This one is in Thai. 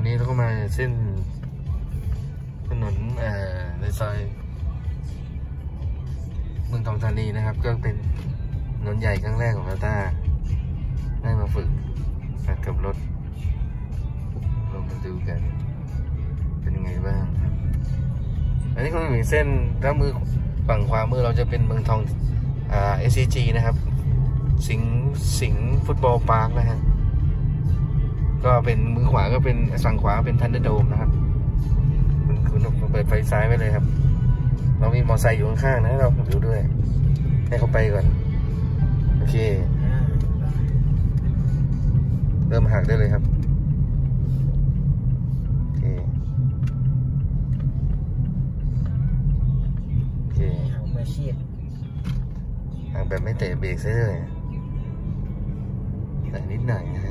วันนี้เราก็มาเส้นถนนในซอยเมืองทองธานีนะครับ ก็เป็นถนนใหญ่ครั้งแรกของเราต้าได้มาฝึกหัดขับรถลองมาดูกัน เป็นยังไงบ้างครับ อันนี้ก็มีเส้นด้ามือฝั่งขวามือเราจะเป็นเมืองทองเอ่า SCG นะครับ สิงสิงห์ฟุตบอลพาร์คนะฮะ ก็เป็นมือขวาก็เป็นฝั่งขวาเป็นทันเดอร์โดมนะครับ คุณคุณเปิดไฟซ้ายไว้เลยครับ เรามีมอเตอร์ไซค์อยู่ข้างๆนะเราดูด้วย ให้เขาไปก่อน โอเค เริ่มหักได้เลยครับโอเคโอเคเอามาชีพหักแบบไม่เตะเบรกซะเลยแต่นิดหน่อยนะ